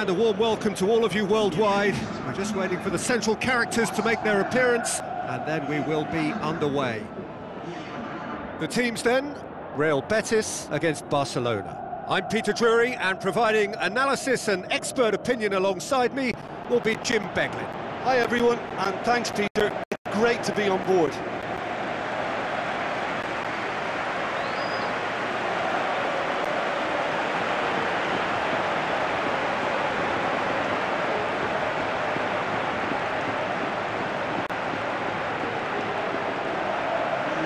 And a warm welcome to all of you worldwide. We're just waiting for the central characters to make their appearance, and then we will be underway. The teams then, Real Betis against Barcelona. I'm Peter Drury, and providing analysis and expert opinion alongside me will be Jim Beglin. Hi everyone, and thanks Peter. Great to be on board.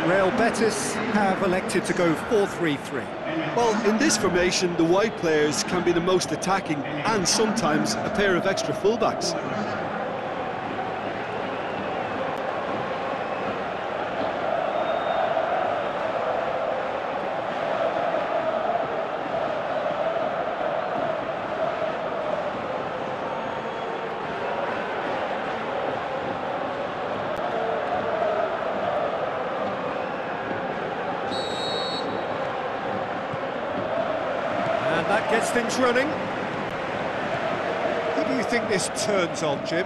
Real Betis have elected to go 4-3-3. Well, in this formation, the wide players can be the most attacking and sometimes a pair of extra fullbacks. And that gets things running. Who do you think this turns on, Jim?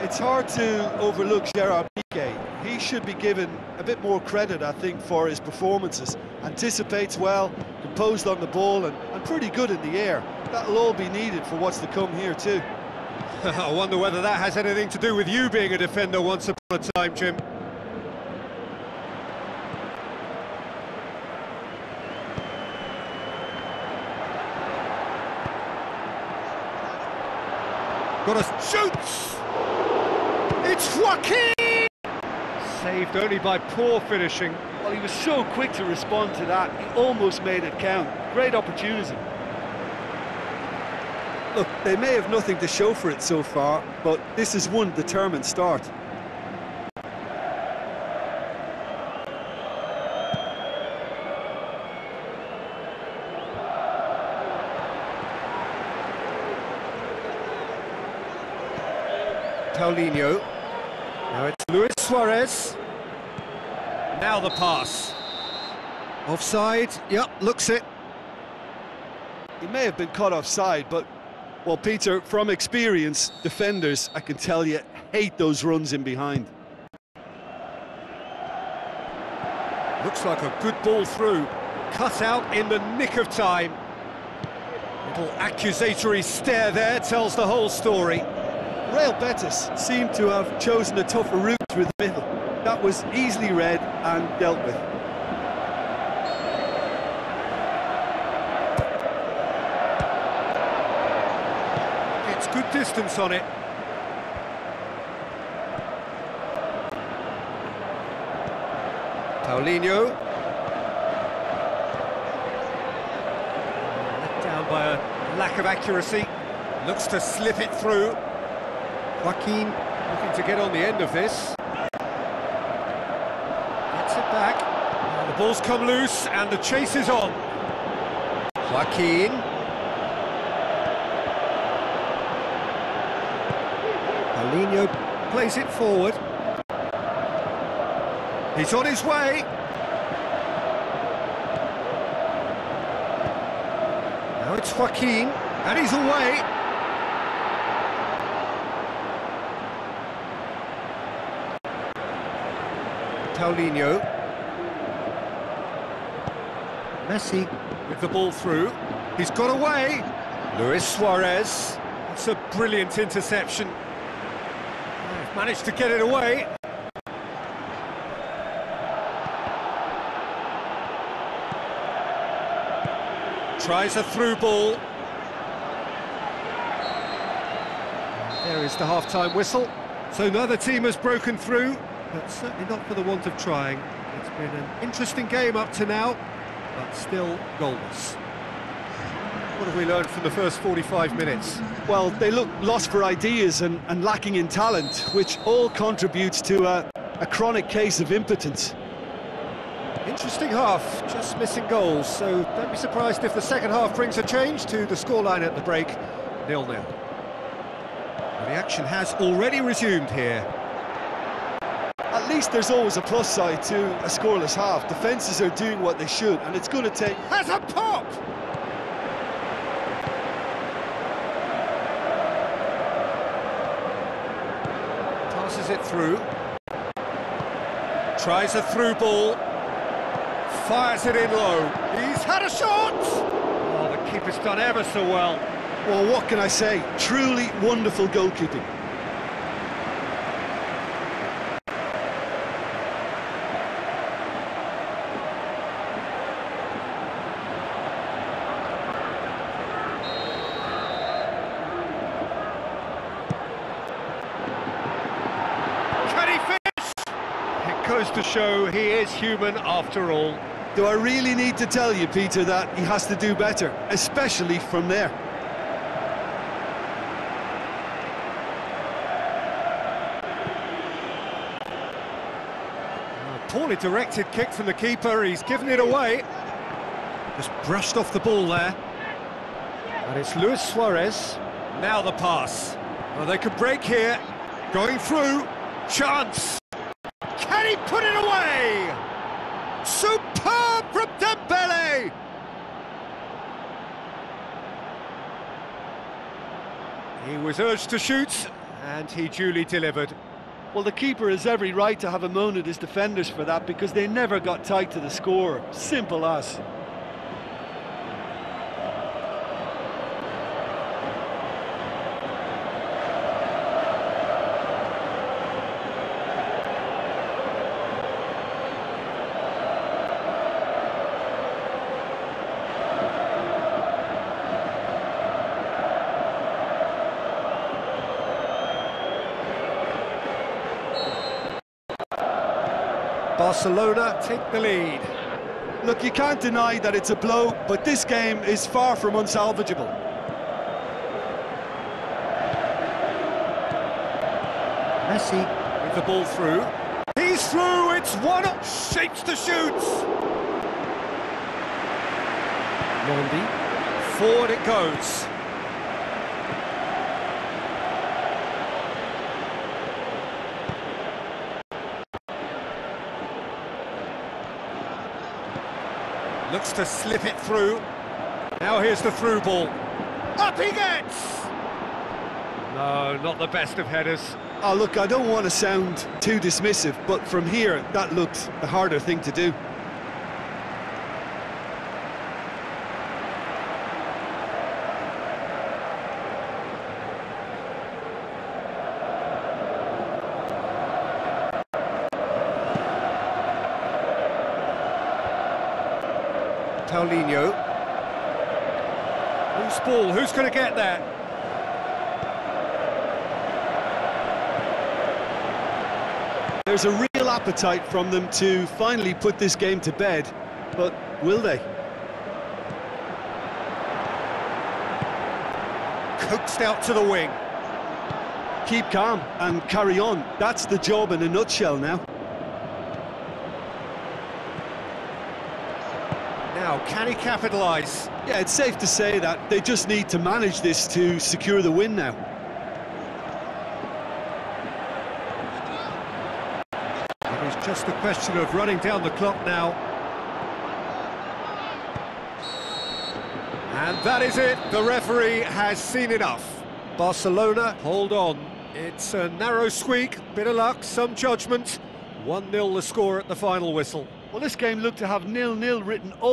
It's hard to overlook Gerard Piqué. He should be given a bit more credit, I think, for his performances. Anticipates well, composed on the ball, and, and pretty good in the air. That'll all be needed for what's to come here, too. I wonder whether that has anything to do with you being a defender once upon a time, Jim. Got a shoots! It's Joaquin! Saved only by poor finishing. Well, he was so quick to respond to that, he almost made it count. Great opportunity. Look, they may have nothing to show for it so far, but this is one determined start. Paulinho. Now it's Luis Suarez. Now the pass. Offside, yep, looks it. He may have been caught offside, but, well, Peter, from experience, defenders, I can tell you, hate those runs in behind. Looks like a good ball through. Cut out in the nick of time. Little accusatory stare there tells the whole story. Real Betis seemed to have chosen a tougher route through the middle. That was easily read and dealt with. It's good distance on it. Paulinho. Let down by a lack of accuracy. Looks to slip it through. Joaquin looking to get on the end of this. Gets it back. The ball's come loose and the chase is on. Joaquin. Paulinho plays it forward. He's on his way. Now it's Joaquin, and he's away. Paulinho. Messi with the ball through. He's got away. Luis Suarez. It's a brilliant interception. Managed to get it away. Tries a through ball. There is the half-time whistle. So neither team has broken through, but certainly not for the want of trying. It's been an interesting game up to now, but still goalless. What have we learned from the first 45 minutes? Well, they look lost for ideas and, and lacking in talent, which all contributes to a, a chronic case of impotence. Interesting half, just missing goals, so don't be surprised if the second half brings a change to the scoreline at the break, nil-nil. The action has already resumed here least there's always a plus side to a scoreless half. Defences are doing what they should, and it's going to take... That's a pop! Passes it through. Tries a through ball. Fires it in low. He's had a shot! Oh, the keeper's done ever so well. Well, what can I say? Truly wonderful goalkeeping. Goes to show he is human after all. Do I really need to tell you, Peter, that he has to do better, especially from there? A poorly directed kick from the keeper, he's given it away. Just brushed off the ball there. And it's Luis Suarez. Now the pass. Well, they could break here. Going through. Chance. Put it away? Superb from Dembele! He was urged to shoot, and he duly delivered. Well, the keeper has every right to have a moan at his defenders for that because they never got tight to the score. Simple as. Barcelona take the lead. Look, you can't deny that it's a blow, but this game is far from unsalvageable. Messi with the ball through. He's through, it's one up, shapes the shoots. Mondi, forward it goes. Looks to slip it through. Now here's the through ball. Up he gets! No, not the best of headers. Oh, look, I don't want to sound too dismissive, but from here, that looked the harder thing to do. Paulinho. Who's ball? Who's going to get that? There's a real appetite from them to finally put this game to bed, but will they? Coaxed out to the wing. Keep calm and carry on. That's the job in a nutshell now. Now, can he capitalise? Yeah, it's safe to say that they just need to manage this to secure the win now. It is just a question of running down the clock now. And that is it. The referee has seen enough. Barcelona, hold on. It's a narrow squeak, bit of luck, some judgment. 1-0 the score at the final whistle. Well, this game looked to have nil-nil written all